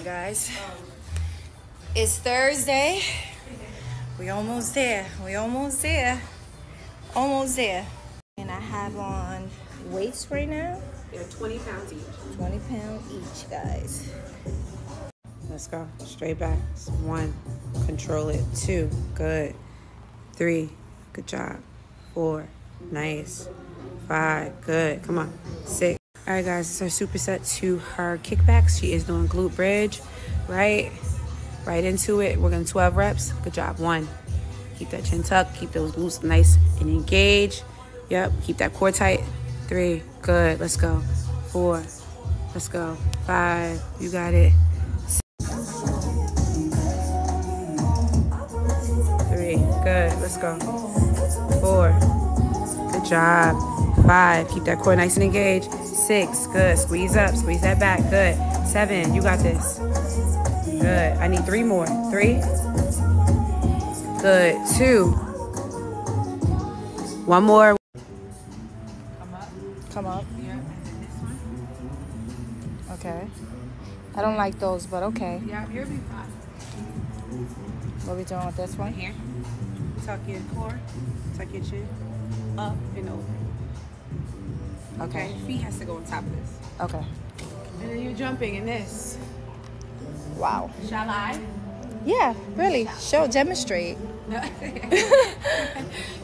on, guys. It's Thursday. We almost there. We almost there. Almost there. And I have on weights right now. They're 20 pounds each. 20 pound each, guys. Let's go. Straight back. One. Control it. Two. Good. Three. Good job. Four. Nice. Five. Good. Come on. Six. All right, guys. It's our superset to her kickbacks. She is doing glute bridge. Right. Right into it. We're going to 12 reps. Good job. One. Keep that chin tucked. Keep those glutes nice and engaged. Yep. Keep that core tight. Three. Good. Let's go. Four. Let's go. Five. You got it. Three. Good. Let's go. Four. Good job. Five. Keep that core nice and engaged. Six. Good. Squeeze up. Squeeze that back. Good. Seven. You got this. Good. I need three more. Three. Good. Two. One more. Come up. Come up. Okay. I don't like those, but okay. Yeah, you'll be fine. What are we doing with this one? Here. Tuck your core. Tuck your chin. Up and over. Okay. Okay. Feet has to go on top of this. Okay. And then you're jumping in this. Wow. Shall I? Yeah, really. Show, demonstrate. You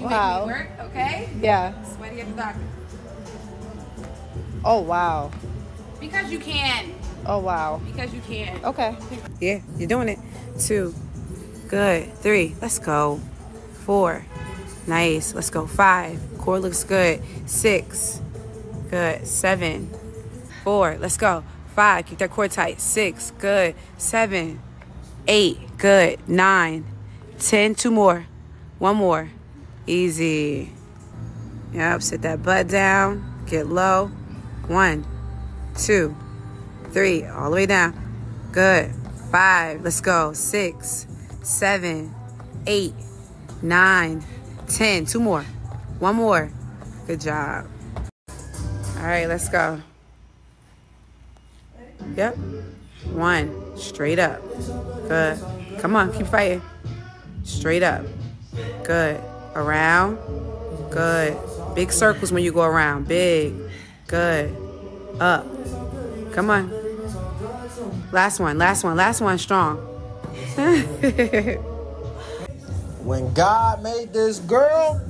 Wow. make me work, okay? Yeah. Sweaty at the doctor. Oh, wow. Because you can. Oh, wow. Because you can. Okay. Yeah, you're doing it. Two. Good. Three. Let's go. Four. Nice. Let's go. Five. Core looks good. Six. Good. Seven. Four. Let's go. Five. Keep that core tight. Six. Good. Seven. Eight. Good. Nine. Ten. Two more. One more. Easy. Yep. Sit that butt down. Get low. One. Two. Three. All the way down. Good. Five. Let's go. Six. Seven. Eight. Nine. Ten. Two more. One more. Good job. All right, let's go. Yep. One. Straight up. Good. Come on, keep fighting. Straight up. Good. Around. Good. Big circles when you go around. Big. Good. Up. Come on. Last one, last one, last one, strong. When God made this girl,